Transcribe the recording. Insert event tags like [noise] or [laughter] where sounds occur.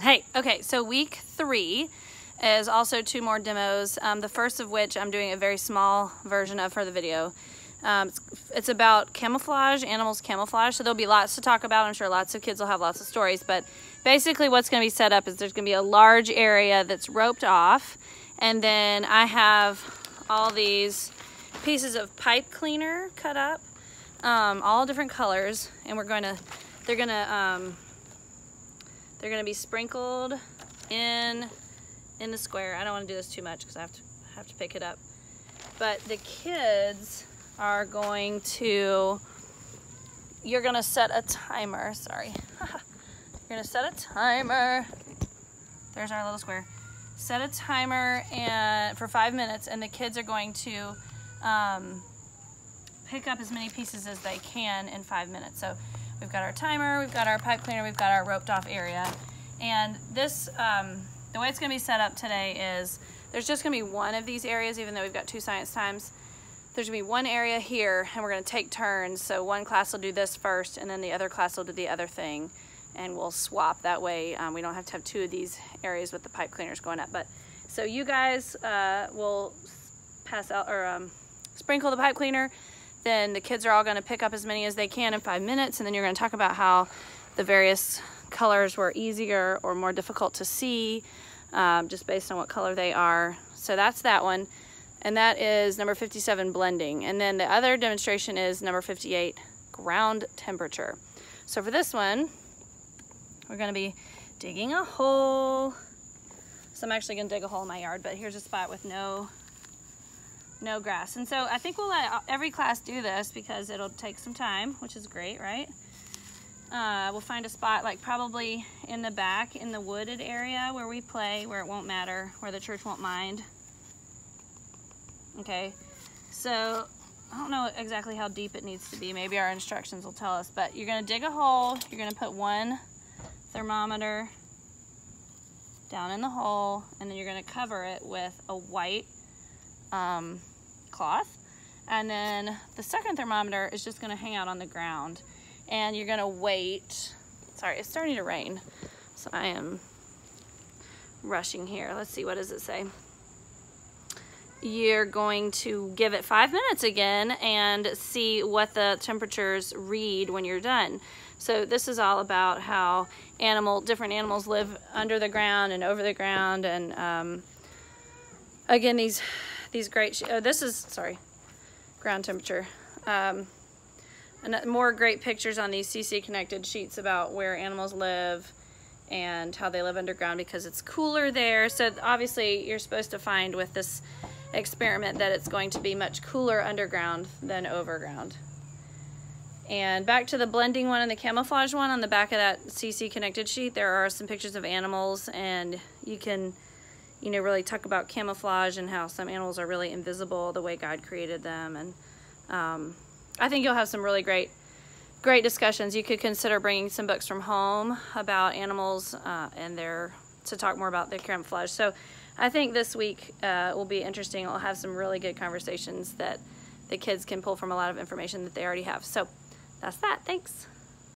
Hey, okay, so week three is also two more demos. Um, the first of which I'm doing a very small version of for the video. Um, it's, it's, about camouflage, animals camouflage. So there'll be lots to talk about. I'm sure lots of kids will have lots of stories. But basically what's going to be set up is there's going to be a large area that's roped off. And then I have all these pieces of pipe cleaner cut up, um, all different colors. And we're going to, they're going to, um, they're to be sprinkled in in the square. I don't want to do this too much because I have to have to pick it up. But the kids are going to, you're to set a timer. Sorry. [laughs] you're to set a timer. There's our little square. Set a timer and for five minutes and the kids are going to um, pick up as many pieces as they can in five minutes. So we've got our timer, we've got our pipe cleaner, we've got our roped off area. And this, um, the way it's going to be set up today is there's just going to be one of these areas, even though we've got two science times. There's to be one area here, and we're going to take turns. So one class will do this first, and then the other class will do the other thing, and we'll swap. That way um, we don't have to have two of these areas with the pipe cleaners going up. But So you guys uh, will pass out or um, sprinkle the pipe cleaner. Then the kids are all going to pick up as many as they can in five minutes, and then you're going to talk about how the various colors were easier or more difficult to see um, just based on what color they are. So that's that one. And that is number 57, blending. And then the other demonstration is number 58, ground temperature. So for this one, we're gonna be digging a hole. So I'm actually gonna dig a hole in my yard, but here's a spot with no, no grass. And so I think we'll let every class do this because it'll take some time, which is great, right? Uh, we'll find a spot like probably in the back in the wooded area where we play, where it won't matter, where the church won't mind. Okay, so I don't know exactly how deep it needs to be. Maybe our instructions will tell us, but you're gonna dig a hole. You're gonna put one thermometer down in the hole, and then you're gonna cover it with a white um, cloth. And then the second thermometer is just gonna hang out on the ground and you're gonna wait. Sorry, it's starting to rain, so I am rushing here. Let's see, what does it say? You're going to give it five minutes again and see what the temperatures read when you're done. So this is all about how animal, different animals live under the ground and over the ground. And um, again, these, these great, oh, this is, sorry, ground temperature. Um, and more great pictures on these CC connected sheets about where animals live and how they live underground because it's cooler there. So obviously you're supposed to find with this experiment that it's going to be much cooler underground than overground. And back to the blending one and the camouflage one on the back of that CC connected sheet, there are some pictures of animals and you can, you know, really talk about camouflage and how some animals are really invisible the way God created them. And um, I think you'll have some really great great discussions. You could consider bringing some books from home about animals uh, and their to talk more about the camouflage. So I think this week uh, will be interesting. We'll have some really good conversations that the kids can pull from a lot of information that they already have. So that's that. Thanks.